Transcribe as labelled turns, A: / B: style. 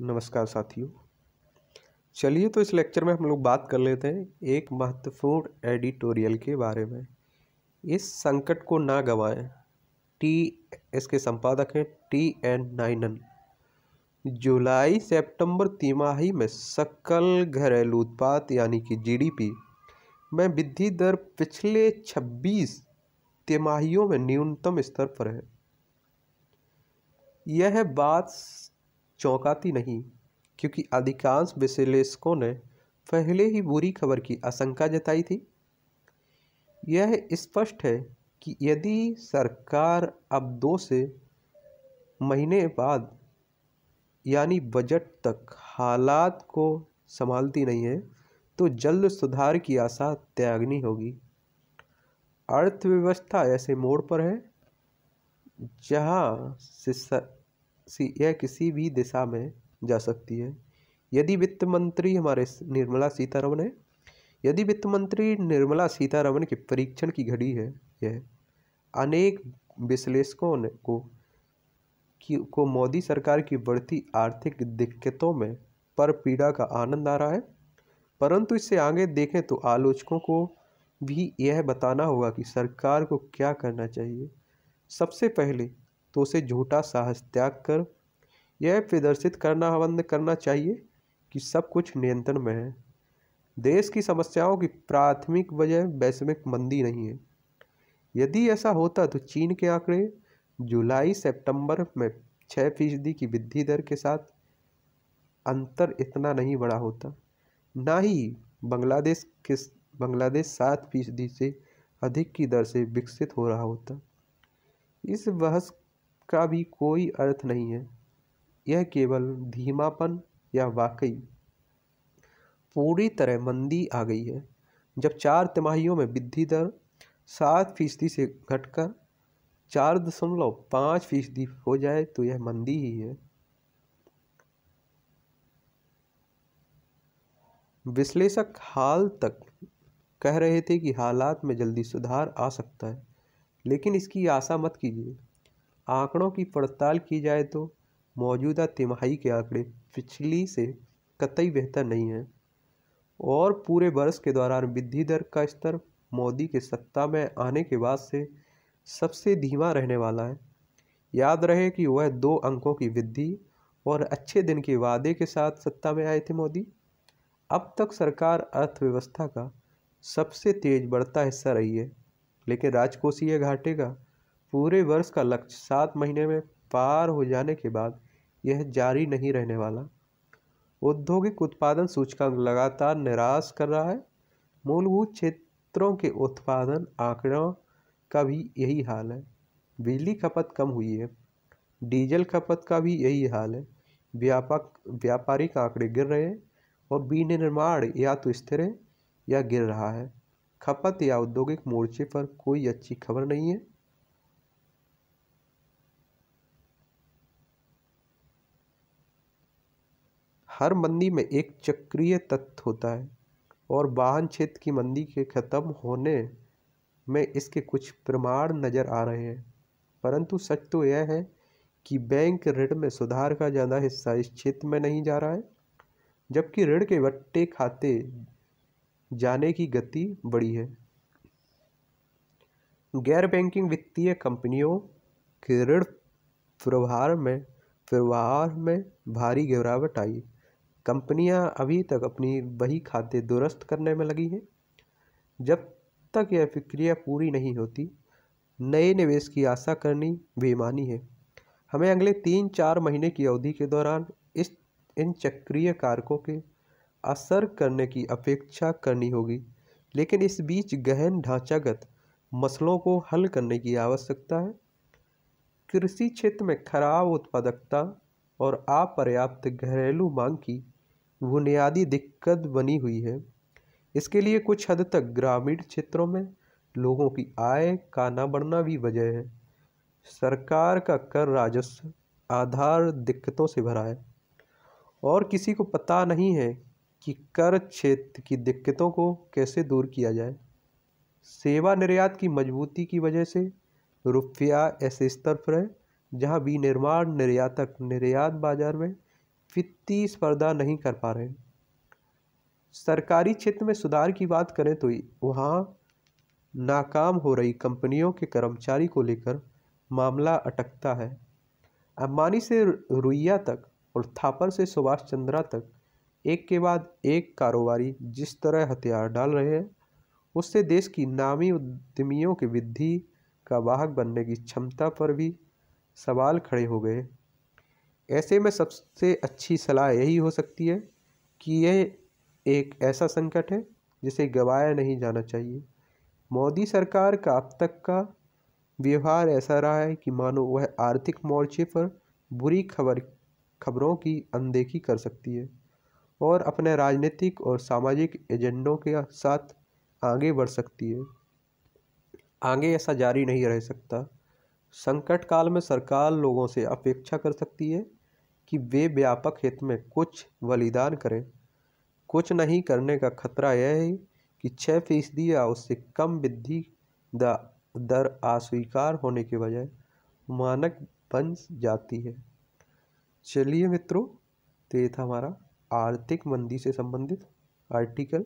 A: नमस्कार साथियों। चलिए तो इस लेक्चर में हम लोग बात कर लेते हैं एक महत्वपूर्ण एडिटोरियल के बारे में। इस संकट को ना गंवाएँ। टी, इसके संपादक हैं टी एन नाइनन। जुलाई, सितंबर तिमाही में सकल घरेलू उत्पाद यानी कि जीडीपी में वृद्धि दर पिछले 26 तिमाहियों में न्यूनतम स्तर पर है। यह बात चौंकाती नहीं, क्योंकि अधिकांश विश्लेषकों ने पहले ही बुरी खबर की आशंका जताई थी। यह स्पष्ट है कि यदि सरकार अब दो से महीने बाद, यानी बजट तक हालात को संभालती नहीं है तो जल्द सुधार की आशा त्यागनी होगी। अर्थव्यवस्था ऐसे मोड़ पर है, जहाँ यह किसी भी दिशा में जा सकती है। यदि वित्त मंत्री हमारे निर्मला सीतारमन है, यदि वित्त मंत्री निर्मला सीतारमन के परीक्षण की घड़ी है, यह अनेक विश्लेषकों ने को, की, को मोदी सरकार की बढ़ती आर्थिक दिक्कतों में पर पीड़ा का आनंद आ रहा है। परंतु इससे आगे देखें तो आलोचकों को भी यह बताना होगा कि सरकार को क्या करना चाहिए। सबसे पहले तो उसे झूठा साहस त्याग कर, यह प्रदर्शित करना बंद करना चाहिए कि सब कुछ नियंत्रण में है। देश की समस्याओं की प्राथमिक वजह वैश्विक मंदी नहीं है। यदि ऐसा होता तो चीन के आंकड़े जुलाई सितंबर में छः फ़ीसदी की वृद्धि दर के साथ अंतर इतना नहीं बड़ा होता। ना ही बांग्लादेश के बांग्लादेश सात फ़ीसदी से अधिक की दर से विकसित हो रहा होता। इस बहस का भी कोई अर्थ नहीं है। यह केवल धीमापन या वाकई। पूरी तरह मंदी आ गई है। जब चार तिमाहियों में वृद्धि दर सात फ़ीसदी से घटकर चार दशमलव पाँच फ़ीसदी हो जाए तो यह मंदी ही है। विश्लेषक हाल तक कह रहे थे कि हालात में जल्दी सुधार आ सकता है, लेकिन इसकी आशा मत कीजिए। आंकड़ों की पड़ताल की जाए तो मौजूदा तिमाही के आंकड़े पिछली से कतई बेहतर नहीं हैं। और पूरे वर्ष के दौरान वृद्धि दर का स्तर मोदी के सत्ता में आने के बाद से सबसे धीमा रहने वाला है। याद रहे कि वह दो अंकों की वृद्धि और अच्छे दिन के वादे के साथ सत्ता में आए थे मोदी। अब तक सरकार अर्थव्यवस्था का सबसे तेज बढ़ता हिस्सा रही है, लेकिन राजकोषीय घाटे का पूरे वर्ष का लक्ष्य सात महीने में पार हो जाने के बाद यह जारी नहीं रहने वाला। औद्योगिक उत्पादन सूचकांक लगातार निराश कर रहा है। मूलभूत क्षेत्रों के उत्पादन आंकड़ों का भी यही हाल है। बिजली खपत कम हुई है। डीजल खपत का भी यही हाल है। व्यापक, व्यापारिक आंकड़े गिर रहे हैं और विनिर्माण या तो स्थिर है या गिर रहा है। खपत या औद्योगिक मोर्चे पर कोई अच्छी खबर नहीं है। हर मंदी में एक चक्रीय तत्व होता है और वाहन क्षेत्र की मंदी के खत्म होने में इसके कुछ प्रमाण नज़र आ रहे हैं। परंतु सच तो यह है कि बैंक ऋण में सुधार का ज़्यादा हिस्सा इस क्षेत्र में नहीं जा रहा है, जबकि ऋण के बट्टे खाते जाने की गति बढ़ी है। गैर बैंकिंग वित्तीय कंपनियों के ऋण प्रभार में प्रवाह में भारी गिरावट आई। कंपनियाँ अभी तक अपनी वही खाते दुरुस्त करने में लगी हैं। जब तक यह प्रक्रिया पूरी नहीं होती, नए निवेश की आशा करनी बेमानी है। हमें अगले तीन चार महीने की अवधि के दौरान इस, इन चक्रीय कारकों के असर करने की अपेक्षा करनी होगी, लेकिन इस बीच गहन ढांचागत मसलों को हल करने की आवश्यकता है। कृषि क्षेत्र में खराब उत्पादकता और अपर्याप्त घरेलू मांग की बुनियादी दिक्कत बनी हुई है। इसके लिए कुछ हद तक ग्रामीण क्षेत्रों में लोगों की आय का न बढ़ना भी वजह है। सरकार का कर राजस्व आधार दिक्कतों से भरा है। और किसी को पता नहीं है कि कर क्षेत्र की दिक्कतों को कैसे दूर किया जाए। सेवा निर्यात की मजबूती की वजह से रुपया ऐसे स्तर पर है जहाँ विनिर्माण निर्यातक निर्यात बाज़ार में वित्तीय स्पर्धा नहीं कर पा रहे। सरकारी क्षेत्र में सुधार की बात करें तो वहाँ नाकाम हो रही कंपनियों के कर्मचारी को लेकर मामला अटकता है। अंबानी से रुइया तक और थापर से सुभाष चंद्रा तक एक के बाद एक कारोबारी जिस तरह हथियार डाल रहे हैं, उससे देश की नामी उद्यमियों की वृद्धि का वाहक बनने की क्षमता पर भी सवाल खड़े हो गए। ऐसे में सबसे अच्छी सलाह यही हो सकती है कि यह एक ऐसा संकट है जिसे गवाया नहीं जाना चाहिए। मोदी सरकार का अब तक का व्यवहार ऐसा रहा है कि मानो वह आर्थिक मोर्चे पर बुरी खबर, खबरों की अनदेखी कर सकती है और अपने राजनीतिक और सामाजिक एजेंडों के साथ आगे बढ़ सकती है। आगे ऐसा जारी नहीं रह सकता। संकट काल में सरकार लोगों से अपेक्षा कर सकती है कि वे व्यापक हित में कुछ बलिदान करें। कुछ नहीं करने का खतरा यह है कि छः फ़ीसदी या उससे कम वृद्धि दर अस्वीकार होने के बजाय मानक बन जाती है। चलिए मित्रों तो ये था हमारा आर्थिक मंदी से संबंधित आर्टिकल